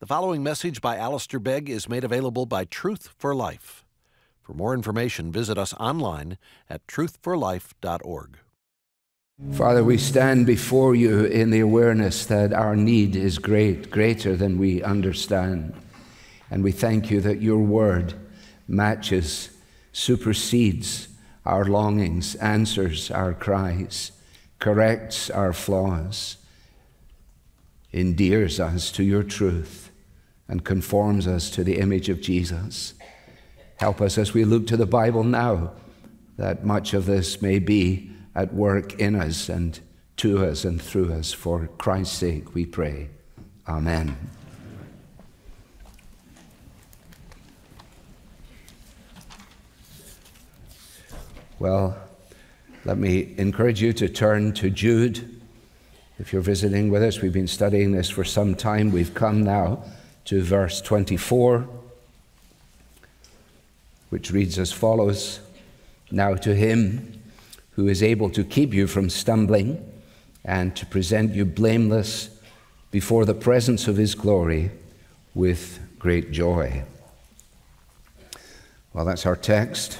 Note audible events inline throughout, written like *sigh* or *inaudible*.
The following message by Alistair Begg is made available by Truth for Life. For more information, visit us online at truthforlife.org. Father, we stand before you in the awareness that our need is great, greater than we understand. And we thank you that your word matches, supersedes our longings, answers our cries, corrects our flaws, endears us to your truth and conforms us to the image of Jesus. Help us as we look to the Bible now that much of this may be at work in us and to us and through us. For Christ's sake, we pray. Amen. Well, let me encourage you to turn to Jude. If you're visiting with us, we've been studying this for some time. We've come now to verse 24, which reads as follows Now to him who is able to keep you from stumbling and to present you blameless before the presence of his glory with great joy. Well, that's our text.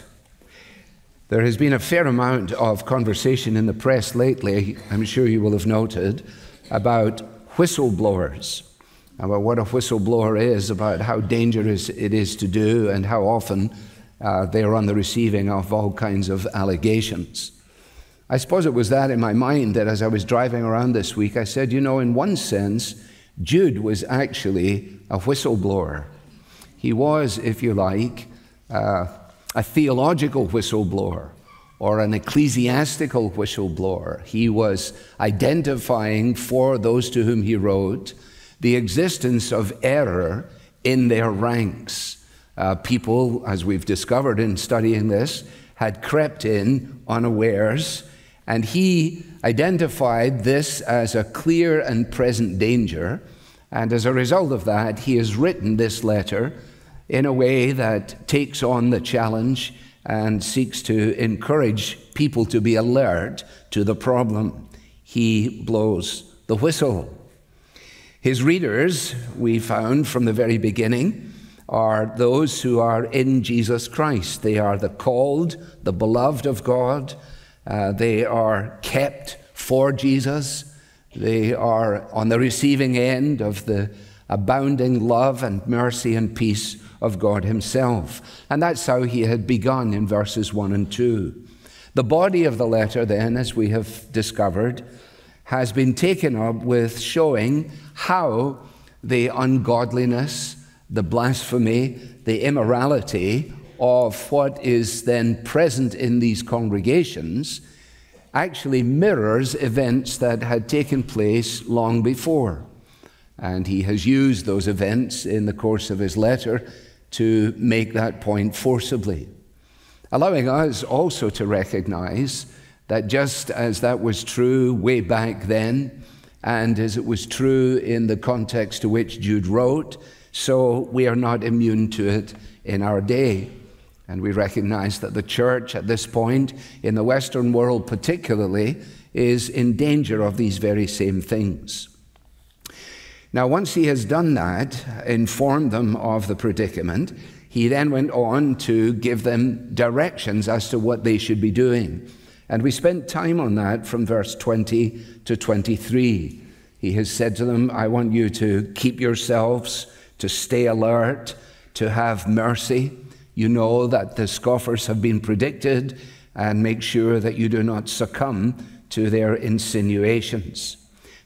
There has been a fair amount of conversation in the press lately, I'm sure you will have noted, about whistleblowers about what a whistleblower is, about how dangerous it is to do, and how often uh, they are on the receiving of all kinds of allegations. I suppose it was that in my mind that as I was driving around this week, I said, you know, in one sense, Jude was actually a whistleblower. He was, if you like, uh, a theological whistleblower or an ecclesiastical whistleblower. He was identifying for those to whom he wrote the existence of error in their ranks. Uh, people, as we've discovered in studying this, had crept in unawares, and he identified this as a clear and present danger. And as a result of that, he has written this letter in a way that takes on the challenge and seeks to encourage people to be alert to the problem. He blows the whistle. His readers, we found from the very beginning, are those who are in Jesus Christ. They are the called, the beloved of God. Uh, they are kept for Jesus. They are on the receiving end of the abounding love and mercy and peace of God Himself. And that's how He had begun in verses 1 and 2. The body of the letter, then, as we have discovered, has been taken up with showing how the ungodliness, the blasphemy, the immorality of what is then present in these congregations actually mirrors events that had taken place long before. And he has used those events in the course of his letter to make that point forcibly, allowing us also to recognize that just as that was true way back then, and as it was true in the context to which Jude wrote, so we are not immune to it in our day. And we recognize that the church at this point, in the Western world particularly, is in danger of these very same things. Now, once he has done that, informed them of the predicament, he then went on to give them directions as to what they should be doing. And we spent time on that from verse 20 to 23. He has said to them, I want you to keep yourselves, to stay alert, to have mercy. You know that the scoffers have been predicted, and make sure that you do not succumb to their insinuations.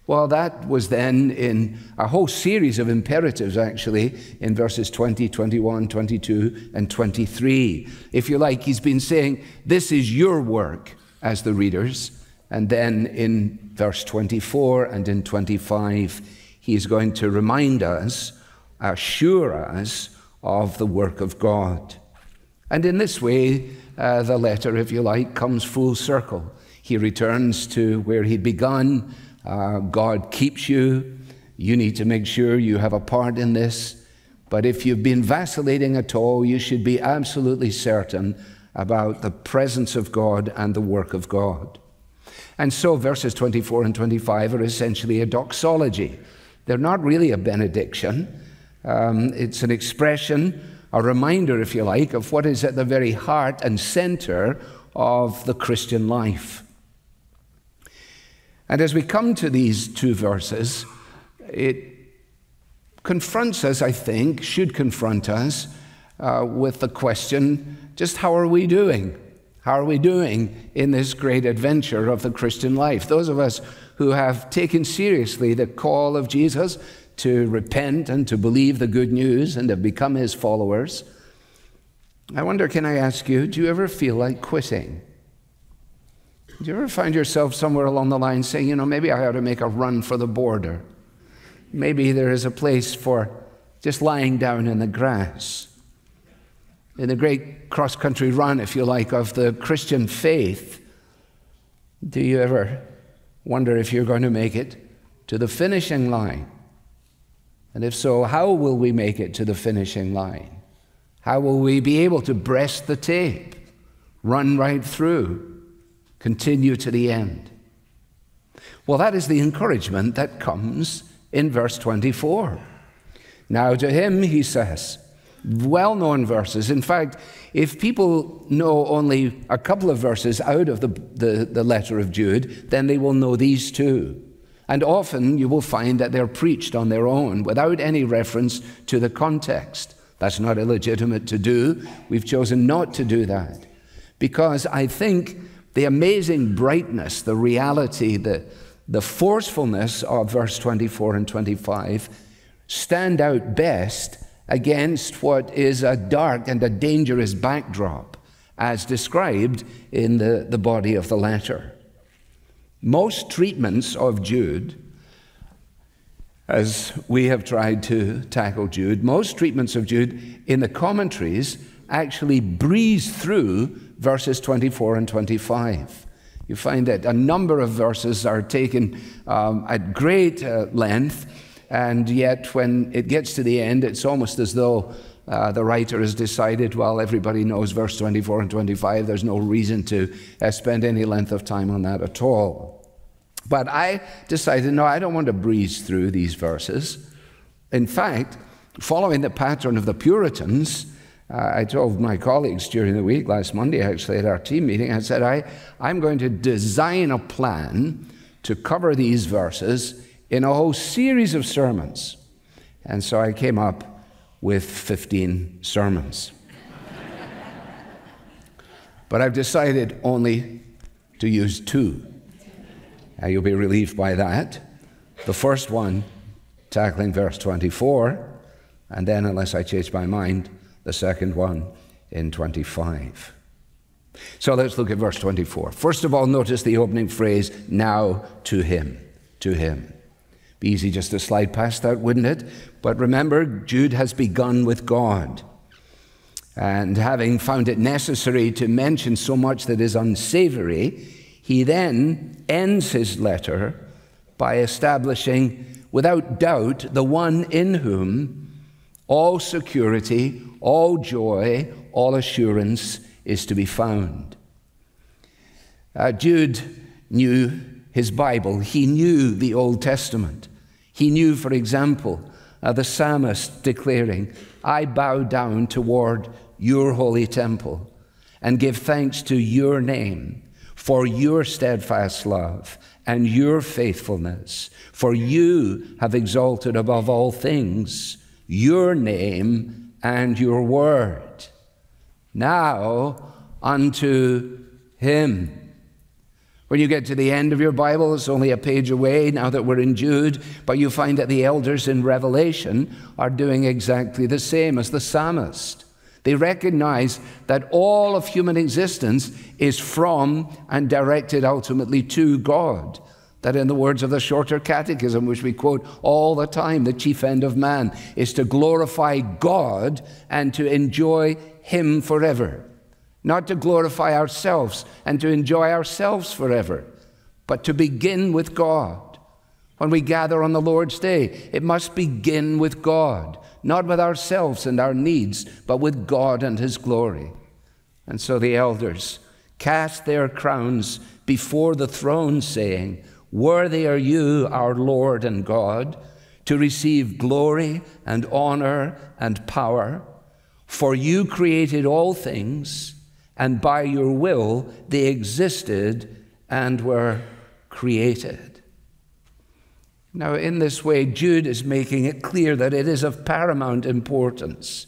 Well, that was then in a whole series of imperatives, actually, in verses 20, 21, 22, and 23. If you like, he's been saying, This is your work as the readers. And then in verse 24 and in 25, he is going to remind us, assure us of the work of God. And in this way, uh, the letter, if you like, comes full circle. He returns to where he'd begun. Uh, God keeps you. You need to make sure you have a part in this. But if you've been vacillating at all, you should be absolutely certain about the presence of God and the work of God. And so verses 24 and 25 are essentially a doxology. They're not really a benediction, Um, it's an expression, a reminder, if you like, of what is at the very heart and center of the Christian life. And as we come to these two verses, it confronts us, I think, should confront us uh, with the question just how are we doing? How are we doing in this great adventure of the Christian life? Those of us who have taken seriously the call of Jesus to repent and to believe the good news and have become his followers. I wonder, can I ask you, do you ever feel like quitting? Do you ever find yourself somewhere along the line saying, you know, maybe I ought to make a run for the border? Maybe there is a place for just lying down in the grass. In the great cross country run, if you like, of the Christian faith, do you ever wonder if you're going to make it to the finishing line? And if so, how will we make it to the finishing line? How will we be able to breast the tape, run right through, continue to the end? Well, that is the encouragement that comes in verse 24. Now, to him, he says, well known verses. In fact, if people know only a couple of verses out of the, the, the, letter of Jude, then they will know these two. And often you will find that they're preached on their own without any reference to the context. That's not illegitimate to do. We've chosen not to do that because I think the amazing brightness, the reality, the, the forcefulness of verse 24 and 25 stand out best against what is a dark and a dangerous backdrop as described in the, the body of the letter. Most treatments of Jude, as we have tried to tackle Jude, most treatments of Jude in the commentaries actually breeze through verses 24 and 25. You find that a number of verses are taken um, at great uh, length, and yet when it gets to the end, it's almost as though uh, the writer has decided, well, everybody knows verse 24 and 25. There's no reason to uh, spend any length of time on that at all. But I decided, no, I don't want to breeze through these verses. In fact, following the pattern of the Puritans, uh, I told my colleagues during the week, last Monday actually, at our team meeting, I said, I, I'm going to design a plan to cover these verses in a whole series of sermons. And so I came up with 15 sermons. but I've decided only to use two. You'll be relieved by that. The first one, tackling verse 24, and then, unless I change my mind, the second one in 25. So let's look at verse 24. First of all, notice the opening phrase, now to him. To him. Be easy just to slide past that, wouldn't it? But remember, Jude has begun with God. And having found it necessary to mention so much that is unsavory, he then ends his letter by establishing, without doubt, the one in whom all security, all joy, all assurance is to be found. Uh, Jude knew his Bible, he knew the Old Testament. He knew, for example, uh, the psalmist declaring, I bow down toward your holy temple and give thanks to your name for your steadfast love and your faithfulness, for you have exalted above all things your name and your word. Now unto him. When you get to the end of your Bible, it's only a page away now that we're in Jude, but you find that the elders in Revelation are doing exactly the same as the psalmist. They recognize that all of human existence is from and directed ultimately to God. That, in the words of the Shorter Catechism, which we quote all the time, the chief end of man is to glorify God and to enjoy Him forever. Not to glorify ourselves and to enjoy ourselves forever, but to begin with God. When we gather on the Lord's Day, it must begin with God not with ourselves and our needs, but with God and His glory. And so the elders cast their crowns before the throne, saying, Worthy are you, our Lord and God, to receive glory and honor and power. For you created all things, and by your will they existed and were created. Now, in this way, Jude is making it clear that it is of paramount importance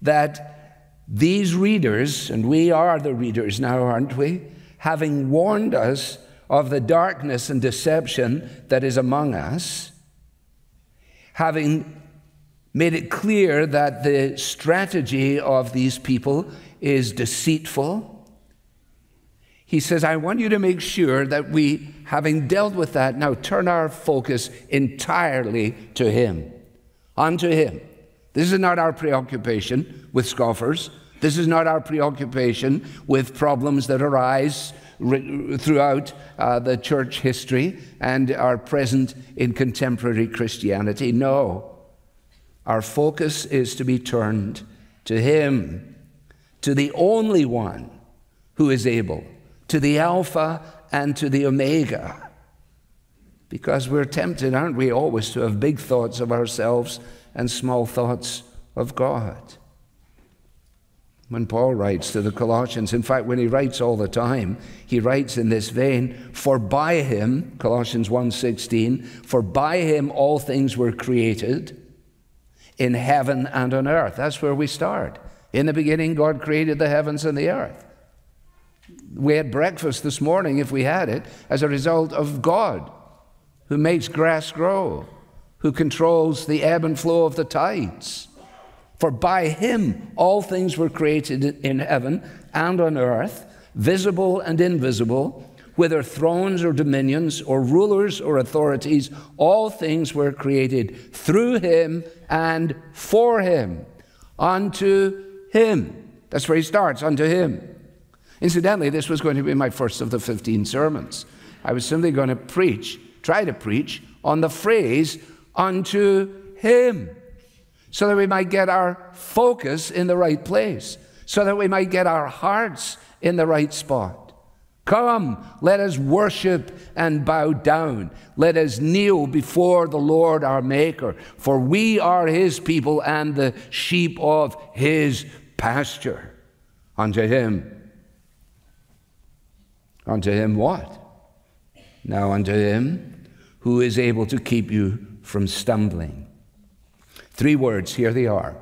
that these readers, and we are the readers now, aren't we? Having warned us of the darkness and deception that is among us, having made it clear that the strategy of these people is deceitful. He says, I want you to make sure that we, having dealt with that, now turn our focus entirely to Him, unto Him. This is not our preoccupation with scoffers. This is not our preoccupation with problems that arise throughout uh, the church history and are present in contemporary Christianity. No. Our focus is to be turned to Him, to the only one who is able, to the Alpha and to the Omega. Because we're tempted, aren't we, always to have big thoughts of ourselves and small thoughts of God. When Paul writes to the Colossians, in fact, when he writes all the time, he writes in this vein, For by him, Colossians 1:16, for by him all things were created in heaven and on earth. That's where we start. In the beginning, God created the heavens and the earth. We had breakfast this morning, if we had it, as a result of God, who makes grass grow, who controls the ebb and flow of the tides. For by him all things were created in heaven and on earth, visible and invisible whether thrones or dominions or rulers or authorities, all things were created through him and for him. Unto him. That's where he starts, unto him. Incidentally, this was going to be my first of the 15 sermons. I was simply going to preach, try to preach, on the phrase, unto him, so that we might get our focus in the right place, so that we might get our hearts in the right spot. Come, let us worship and bow down. Let us kneel before the Lord our Maker, for we are his people and the sheep of his pasture. Unto him. Unto him what? Now unto him who is able to keep you from stumbling. Three words, here they are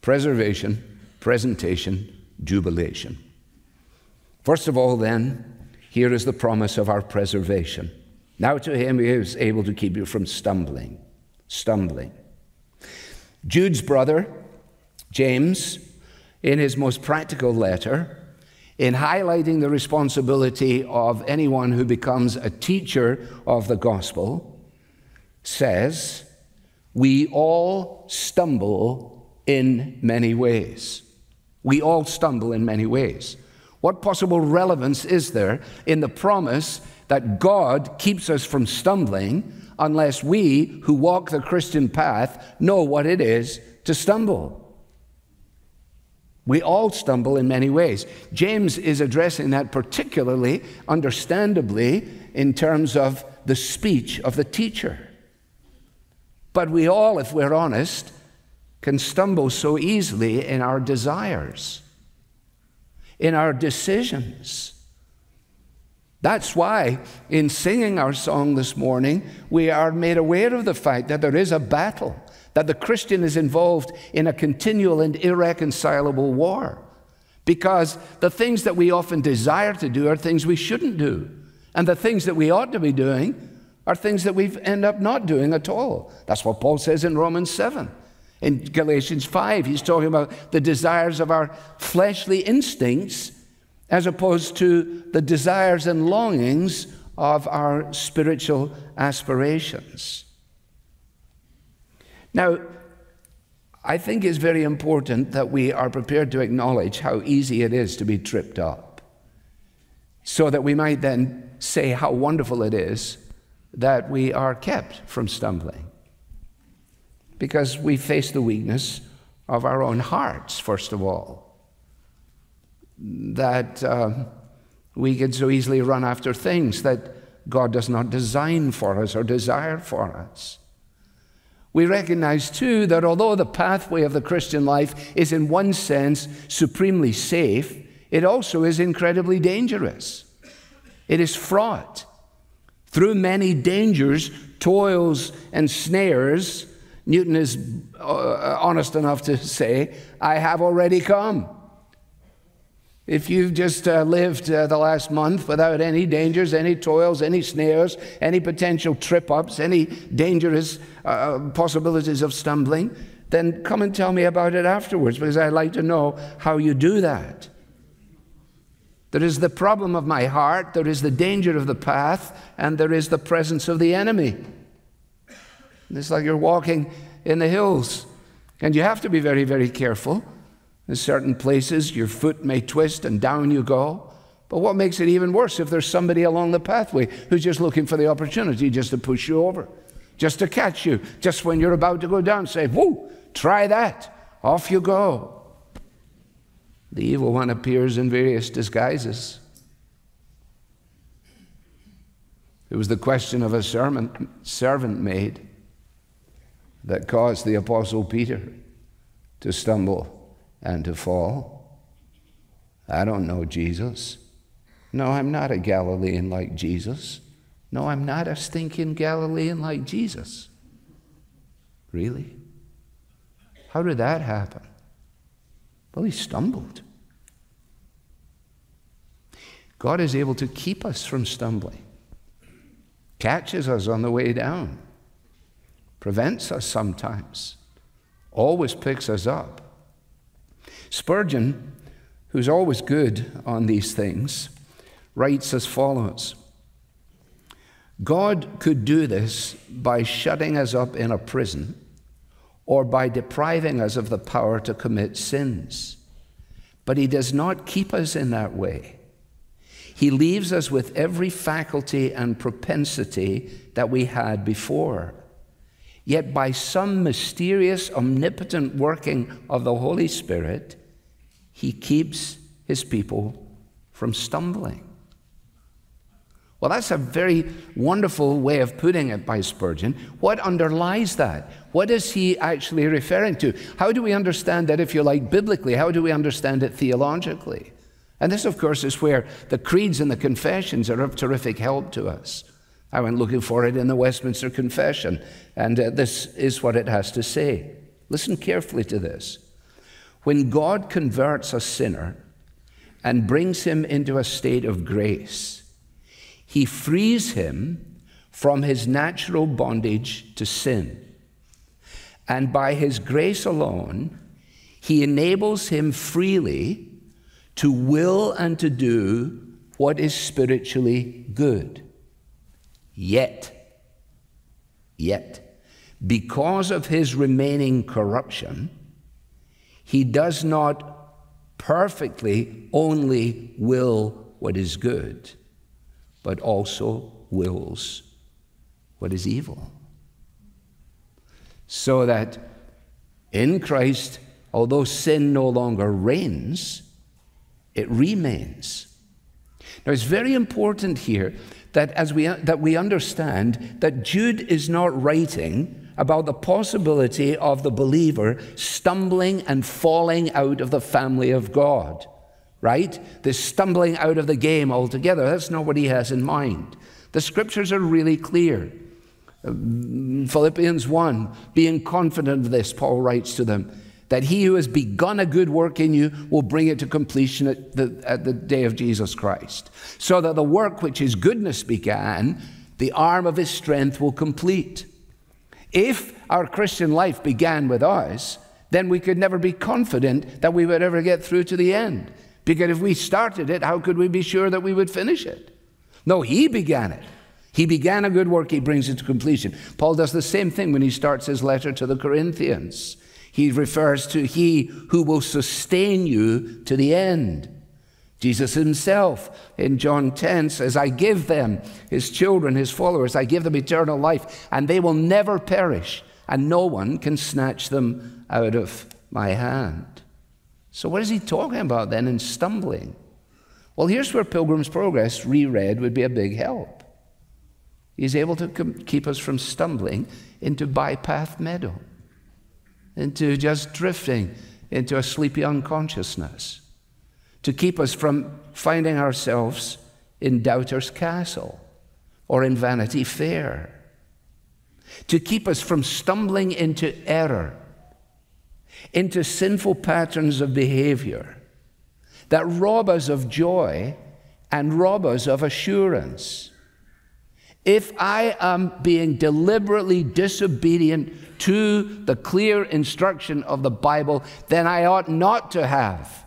preservation, presentation, jubilation. First of all, then, here is the promise of our preservation. Now to him who is able to keep you from stumbling. Stumbling. Jude's brother, James, in his most practical letter, in highlighting the responsibility of anyone who becomes a teacher of the gospel, says, We all stumble in many ways. We all stumble in many ways. What possible relevance is there in the promise that God keeps us from stumbling unless we who walk the Christian path know what it is to stumble? We all stumble in many ways. James is addressing that particularly, understandably, in terms of the speech of the teacher. But we all, if we're honest, can stumble so easily in our desires in our decisions. That's why, in singing our song this morning, we are made aware of the fact that there is a battle, that the Christian is involved in a continual and irreconcilable war. Because the things that we often desire to do are things we shouldn't do. And the things that we ought to be doing are things that we end up not doing at all. That's what Paul says in Romans 7. In Galatians 5, he's talking about the desires of our fleshly instincts as opposed to the desires and longings of our spiritual aspirations. Now, I think it's very important that we are prepared to acknowledge how easy it is to be tripped up, so that we might then say how wonderful it is that we are kept from stumbling because we face the weakness of our own hearts, first of all. That uh, we can so easily run after things that God does not design for us or desire for us. We recognize too that although the pathway of the Christian life is in one sense supremely safe, it also is incredibly dangerous. It is fraught. Through many dangers, toils, and snares, Newton is uh, honest enough to say, I have already come. If you've just uh, lived uh, the last month without any dangers, any toils, any snares, any potential trip ups, any dangerous uh, possibilities of stumbling, then come and tell me about it afterwards because I'd like to know how you do that. There is the problem of my heart, there is the danger of the path, and there is the presence of the enemy. It's like you're walking in the hills, and you have to be very, very careful in certain places, your foot may twist and down you go. But what makes it even worse if there's somebody along the pathway who's just looking for the opportunity just to push you over, just to catch you, just when you're about to go down, say, Whoa, try that. Off you go. The evil one appears in various disguises. It was the question of a servant maid that caused the Apostle Peter to stumble and to fall. I don't know Jesus. No, I'm not a Galilean like Jesus. No, I'm not a stinking Galilean like Jesus. Really? How did that happen? Well, he stumbled. God is able to keep us from stumbling, catches us on the way down, prevents us sometimes, always picks us up. Spurgeon, who's always good on these things, writes as follows God could do this by shutting us up in a prison or by depriving us of the power to commit sins. But He does not keep us in that way. He leaves us with every faculty and propensity that we had before. Yet, by some mysterious, omnipotent working of the Holy Spirit, He keeps His people from stumbling. Well, that's a very wonderful way of putting it by Spurgeon. What underlies that? What is he actually referring to? How do we understand that, if you like, biblically? How do we understand it theologically? And this, of course, is where the creeds and the confessions are of terrific help to us. I went looking for it in the Westminster Confession, and uh, this is what it has to say. Listen carefully to this. When God converts a sinner and brings him into a state of grace, he frees him from his natural bondage to sin. And by his grace alone, he enables him freely to will and to do what is spiritually good. Yet, yet, because of his remaining corruption, he does not perfectly only will what is good, but also wills what is evil. So that in Christ, although sin no longer reigns, it remains. Now, it's very important here that as we, that we understand that Jude is not writing about the possibility of the believer stumbling and falling out of the family of God, right? This stumbling out of the game altogether. That's not what he has in mind. The scriptures are really clear. Um, Philippians 1, being confident of this, Paul writes to them that he who has begun a good work in you will bring it to completion at the, at the day of Jesus Christ. So that the work which his goodness began, the arm of his strength will complete. If our Christian life began with us, then we could never be confident that we would ever get through to the end. Because if we started it, how could we be sure that we would finish it? No, he began it. He began a good work, he brings it to completion. Paul does the same thing when he starts his letter to the Corinthians. He refers to He who will sustain you to the end. Jesus himself in John 10 says, I give them, his children, his followers, I give them eternal life, and they will never perish, and no one can snatch them out of my hand. So, what is he talking about then in stumbling? Well, here's where Pilgrim's Progress reread would be a big help. He's able to keep us from stumbling into bypath meadow, into just drifting into a sleepy unconsciousness, to keep us from finding ourselves in doubter's castle or in vanity fair, to keep us from stumbling into error, into sinful patterns of behavior that rob us of joy and rob us of assurance. If I am being deliberately disobedient to the clear instruction of the Bible, then I ought not to have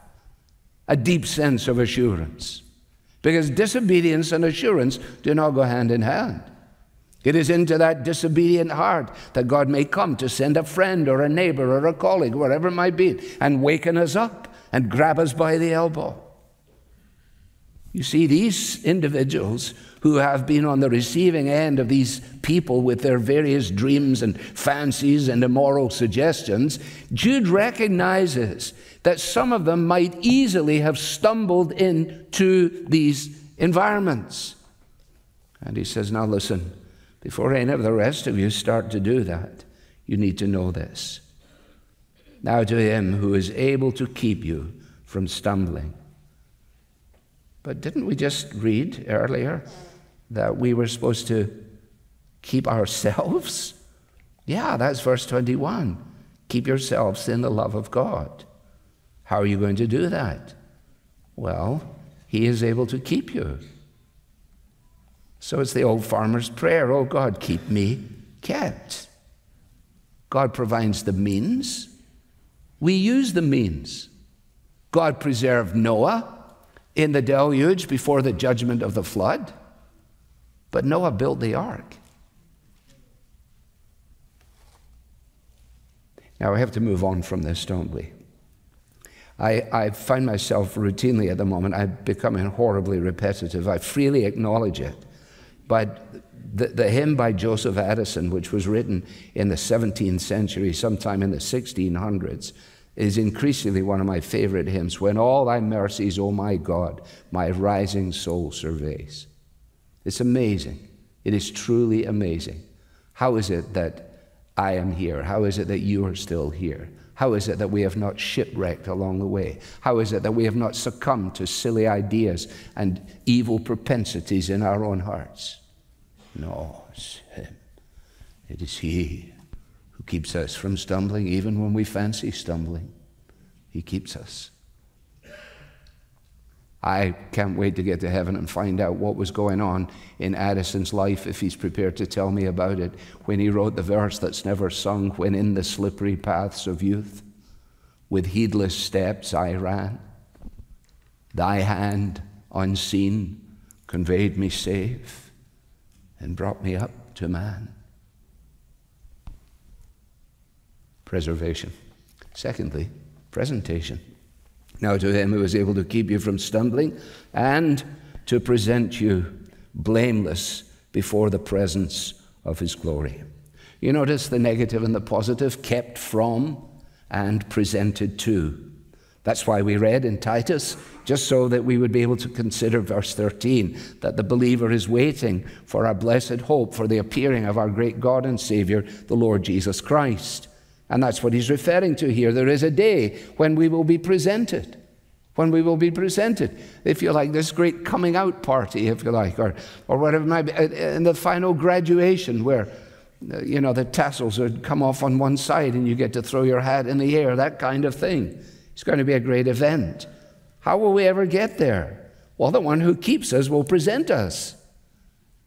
a deep sense of assurance. Because disobedience and assurance do not go hand in hand. It is into that disobedient heart that God may come to send a friend or a neighbor or a colleague, whatever it might be, and waken us up and grab us by the elbow. You see, these individuals who have been on the receiving end of these people with their various dreams and fancies and immoral suggestions, Jude recognizes that some of them might easily have stumbled into these environments. And he says, Now listen, before any of the rest of you start to do that, you need to know this. Now to him who is able to keep you from stumbling but didn't we just read earlier that we were supposed to keep ourselves? *laughs* Yeah, that's verse 21. Keep yourselves in the love of God. How are you going to do that? Well, He is able to keep you. So it's the old farmer's prayer Oh God, keep me kept. God provides the means, we use the means. God preserved Noah in the deluge before the judgment of the flood, but Noah built the ark. Now, we have to move on from this, don't we? I, I find myself routinely at the moment, I'm becoming horribly repetitive. I freely acknowledge it. But the, the hymn by Joseph Addison, which was written in the 17th century, sometime in the 1600s, is increasingly one of my favorite hymns. When all thy mercies, O my God, my rising soul surveys. It's amazing. It is truly amazing. How is it that I am here? How is it that you are still here? How is it that we have not shipwrecked along the way? How is it that we have not succumbed to silly ideas and evil propensities in our own hearts? No, it's Him. It is He keeps us from stumbling even when we fancy stumbling. He keeps us. I can't wait to get to heaven and find out what was going on in Addison's life if he's prepared to tell me about it when he wrote the verse that's never sung when in the slippery paths of youth with heedless steps I ran. Thy hand unseen conveyed me safe and brought me up to man. Preservation. Secondly, presentation. Now, to him who is able to keep you from stumbling and to present you blameless before the presence of his glory. You notice the negative and the positive kept from and presented to. That's why we read in Titus, just so that we would be able to consider verse 13, that the believer is waiting for our blessed hope for the appearing of our great God and Savior, the Lord Jesus Christ. And that's what he's referring to here. There is a day when we will be presented. When we will be presented, if you like, this great coming out party, if you like, or, or whatever it might be, in the final graduation where, uh, you know, the tassels would come off on one side and you get to throw your hat in the air, that kind of thing. It's going to be a great event. How will we ever get there? Well, the one who keeps us will present us.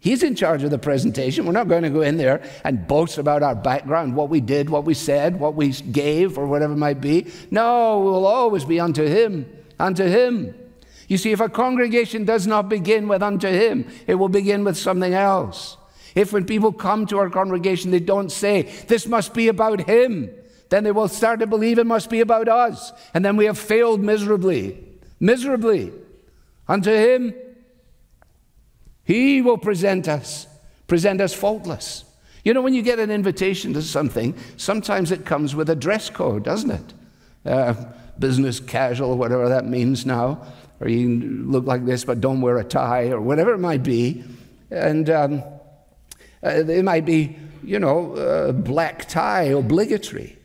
He's in charge of the presentation. We're not going to go in there and boast about our background, what we did, what we said, what we gave, or whatever it might be. No, we will always be unto Him, unto Him. You see, if a congregation does not begin with unto Him, it will begin with something else. If when people come to our congregation, they don't say, This must be about Him, then they will start to believe it must be about us. And then we have failed miserably. Miserably. Unto Him, he will present us, present us faultless. You know, when you get an invitation to something, sometimes it comes with a dress code, doesn't it? Uh, business casual, whatever that means now. Or you look like this, but don't wear a tie, or whatever it might be. And um, Uh, they might be, you know, uh, black tie obligatory.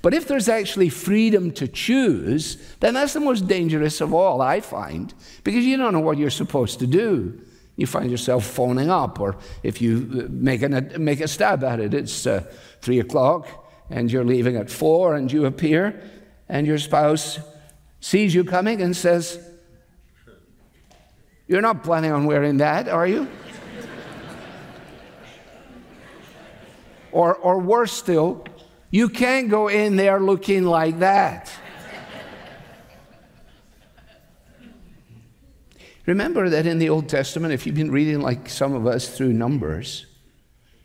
But if there's actually freedom to choose, then that's the most dangerous of all, I find, because you don't know what you're supposed to do. You find yourself phoning up, or if you uh, make, an, make a stab at it, it's uh, three o'clock and you're leaving at four, and you appear, and your spouse sees you coming and says, You're not planning on wearing that, are you? *laughs* or, or worse still, you can't go in there looking like that. Remember that in the Old Testament, if you've been reading like some of us through Numbers,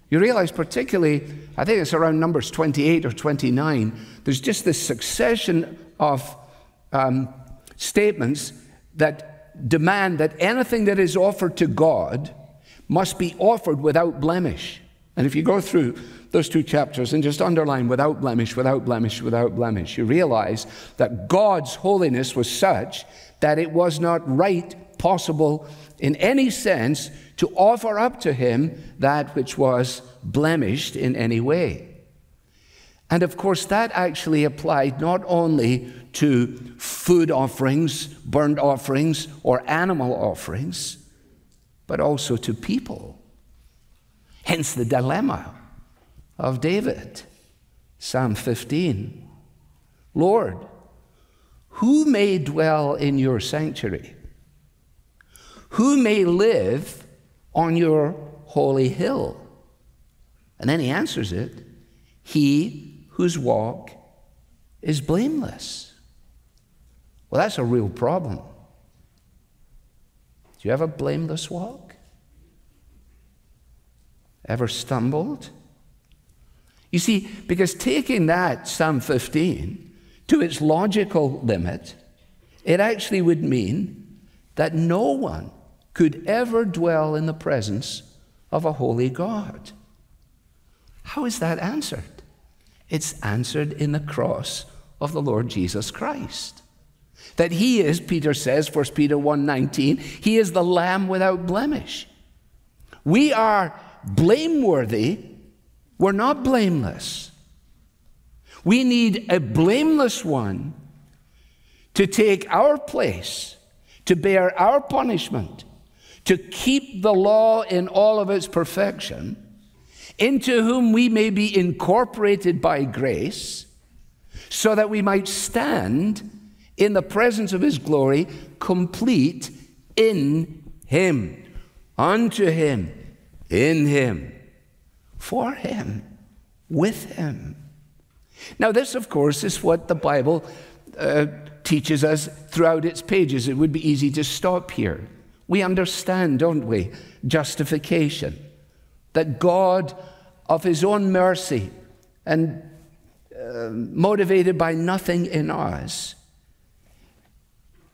you realize, particularly, I think it's around Numbers 28 or 29, there's just this succession of um, statements that demand that anything that is offered to God must be offered without blemish. And if you go through those two chapters and just underline without blemish, without blemish, without blemish, you realize that God's holiness was such that it was not right, possible in any sense to offer up to Him that which was blemished in any way. And of course, that actually applied not only to food offerings, burnt offerings, or animal offerings, but also to people. Hence the dilemma of David. Psalm 15 Lord, who may dwell in your sanctuary? Who may live on your holy hill? And then he answers it He whose walk is blameless. Well, that's a real problem. Do you have a blameless walk? Ever stumbled? You see, because taking that, Psalm 15, to its logical limit, it actually would mean that no one could ever dwell in the presence of a holy God. How is that answered? It's answered in the cross of the Lord Jesus Christ. That he is, Peter says, 1 Peter 1:19, he is the lamb without blemish. We are blameworthy we're not blameless. We need a blameless one to take our place, to bear our punishment, to keep the law in all of its perfection, into whom we may be incorporated by grace, so that we might stand in the presence of his glory, complete in him, unto him, in him for him, with him. Now, this, of course, is what the Bible uh, teaches us throughout its pages. It would be easy to stop here. We understand, don't we, justification. That God, of His own mercy and uh, motivated by nothing in us,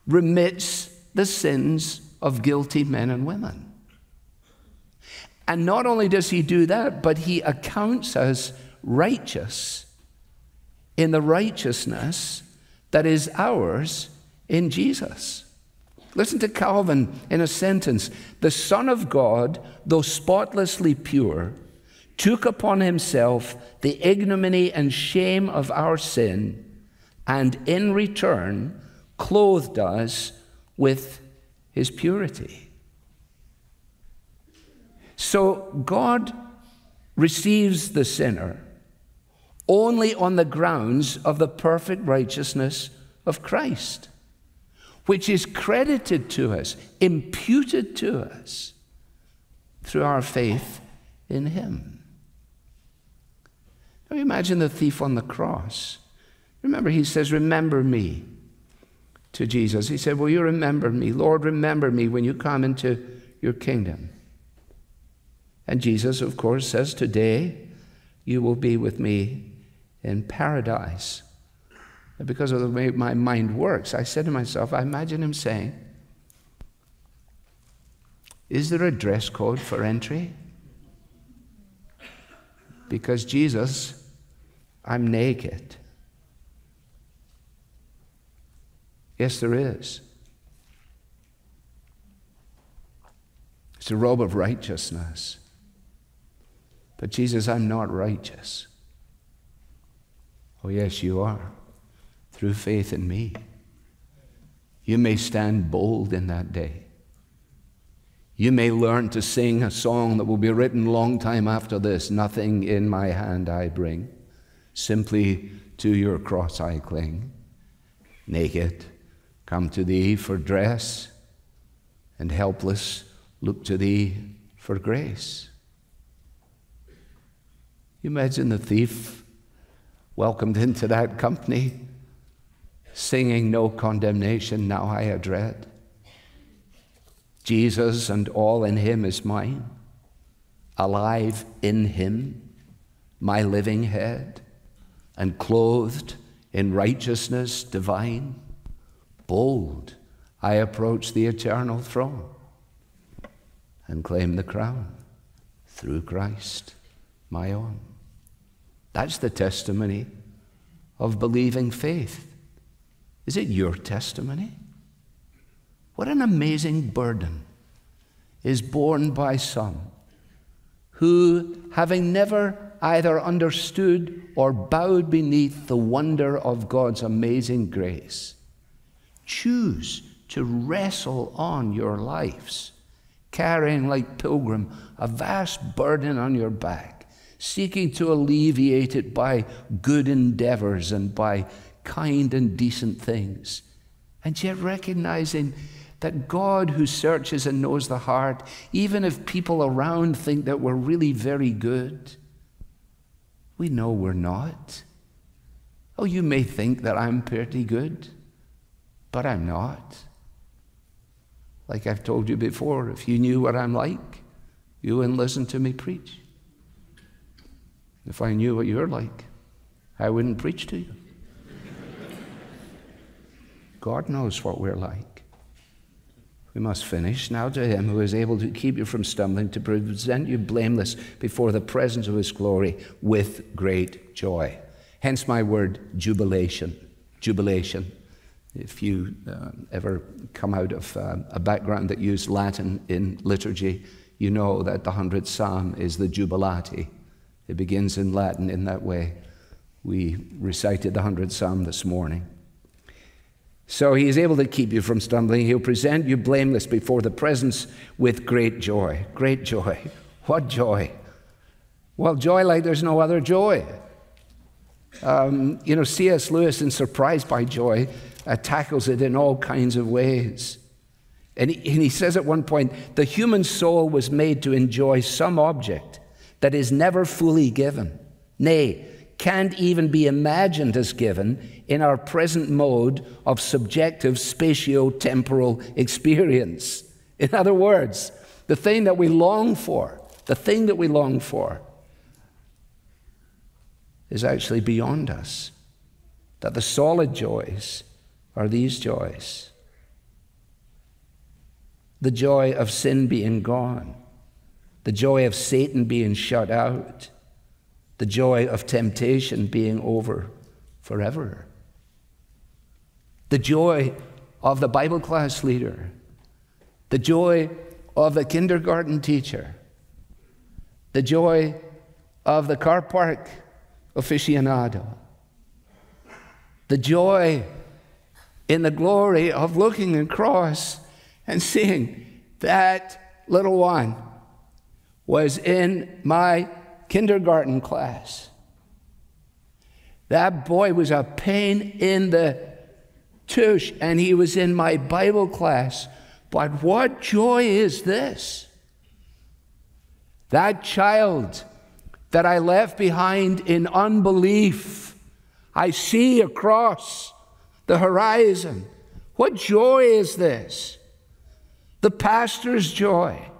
remits the sins of guilty men and women. And not only does he do that, but he accounts us righteous in the righteousness that is ours in Jesus. Listen to Calvin in a sentence The Son of God, though spotlessly pure, took upon himself the ignominy and shame of our sin, and in return clothed us with his purity. So God receives the sinner only on the grounds of the perfect righteousness of Christ, which is credited to us, imputed to us through our faith in Him. Now imagine the thief on the cross. Remember, he says, Remember me to Jesus. He said, Will you remember me? Lord, remember me when you come into your kingdom. And Jesus, of course, says, Today you will be with me in paradise. Because of the way my mind works, I said to myself, I imagine him saying, Is there a dress code for entry? Because Jesus, I'm naked. Yes, there is. It's a robe of righteousness. But Jesus, I'm not righteous. Oh, yes, you are, through faith in me. You may stand bold in that day. You may learn to sing a song that will be written long time after this Nothing in my hand I bring, simply to your cross I cling. Naked, come to thee for dress, and helpless, look to thee for grace. You imagine the thief welcomed into that company, singing no condemnation, now I have dread. Jesus and all in him is mine, alive in him, my living head, and clothed in righteousness divine. Bold, I approach the eternal throne and claim the crown through Christ, my own. That's the testimony of believing faith. Is it your testimony? What an amazing burden is borne by some who, having never either understood or bowed beneath the wonder of God's amazing grace, choose to wrestle on your lives, carrying like pilgrim a vast burden on your back, seeking to alleviate it by good endeavors and by kind and decent things, and yet recognizing that God, who searches and knows the heart, even if people around think that we're really very good, we know we're not. Oh, you may think that I'm pretty good, but I'm not. Like I've told you before, if you knew what I'm like, you wouldn't listen to me preach. If I knew what you're like, I wouldn't preach to you. God knows what we're like. We must finish. Now to him who is able to keep you from stumbling, to present you blameless before the presence of his glory with great joy. Hence my word, jubilation. Jubilation. If you uh, ever come out of uh, a background that used Latin in liturgy, you know that the 100th Psalm is the Jubilate. It begins in Latin in that way. We recited the 100th Psalm this morning. So he is able to keep you from stumbling. He'll present you blameless before the presence with great joy. Great joy. *laughs* What joy? Well, joy like there's no other joy. Um, you know, C.S. Lewis, in Surprised by Joy, uh, tackles it in all kinds of ways. And he, and he says at one point the human soul was made to enjoy some object that is never fully given. Nay, can't even be imagined as given in our present mode of subjective spatio-temporal experience. In other words, the thing that we long for, the thing that we long for, is actually beyond us. That the solid joys are these joys the joy of sin being gone, the joy of Satan being shut out, the joy of temptation being over forever. The joy of the Bible class leader, the joy of the kindergarten teacher, the joy of the car park aficionado, the joy in the glory of looking across and seeing that little one was in my kindergarten class. That boy was a pain in the tush, and he was in my Bible class. But what joy is this? That child that I left behind in unbelief, I see across the horizon. What joy is this? The pastor's joy.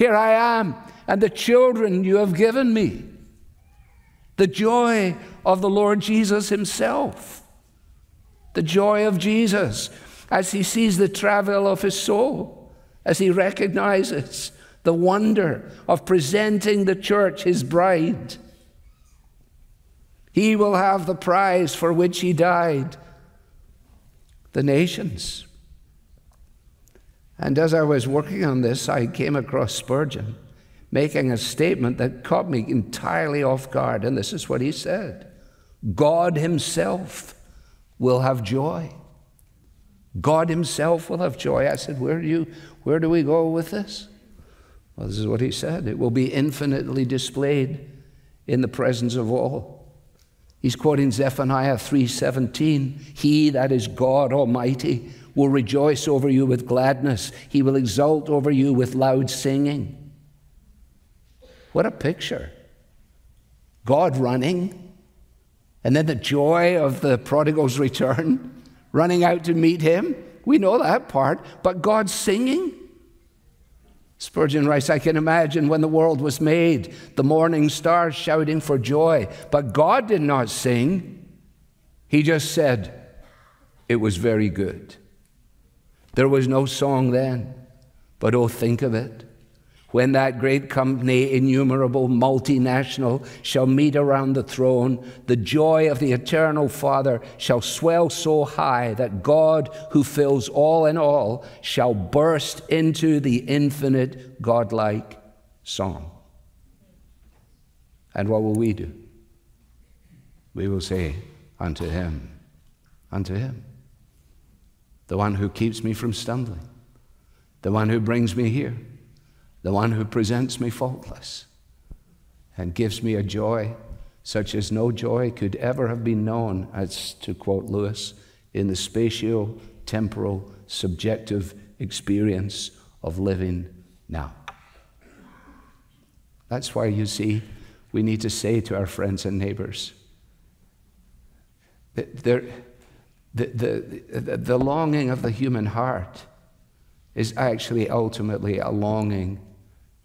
Here I am and the children you have given me. The joy of the Lord Jesus Himself. The joy of Jesus as He sees the travail of His soul, as He recognizes the wonder of presenting the church, His bride. He will have the prize for which He died the nations. And as I was working on this, I came across Spurgeon making a statement that caught me entirely off guard. And this is what he said God Himself will have joy. God Himself will have joy. I said, Where do, you, where do we go with this? Well, this is what he said it will be infinitely displayed in the presence of all. He's quoting Zephaniah 3:17, "He that is God Almighty will rejoice over you with gladness. He will exult over you with loud singing." What a picture. God running, and then the joy of the prodigal's return, *laughs* running out to meet him. We know that part, but God singing. Spurgeon writes, I can imagine when the world was made, the morning stars shouting for joy. But God did not sing. He just said, It was very good. There was no song then, but oh, think of it when that great company, innumerable, multinational, shall meet around the throne, the joy of the eternal Father shall swell so high that God, who fills all in all, shall burst into the infinite godlike song. And what will we do? We will say, Unto Him, unto Him, the one who keeps me from stumbling, the one who brings me here the one who presents me faultless and gives me a joy such as no joy could ever have been known, as to quote Lewis, in the spatio temporal subjective experience of living now. That's why you see, we need to say to our friends and neighbors that the, the, the, the longing of the human heart is actually ultimately a longing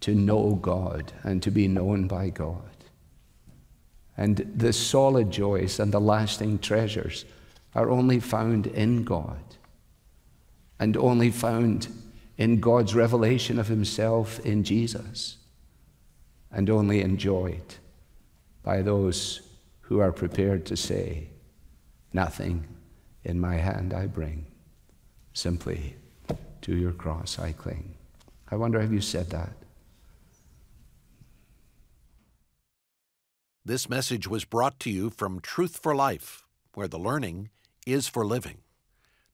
to know God and to be known by God. And the solid joys and the lasting treasures are only found in God and only found in God's revelation of Himself in Jesus and only enjoyed by those who are prepared to say, Nothing in my hand I bring, simply to your cross I cling. I wonder, have you said that? This message was brought to you from Truth for Life, where the learning is for living.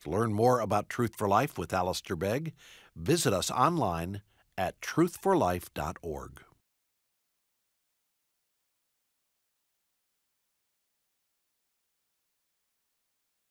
To learn more about Truth for Life with Alistair Begg, visit us online at truthforlife.org.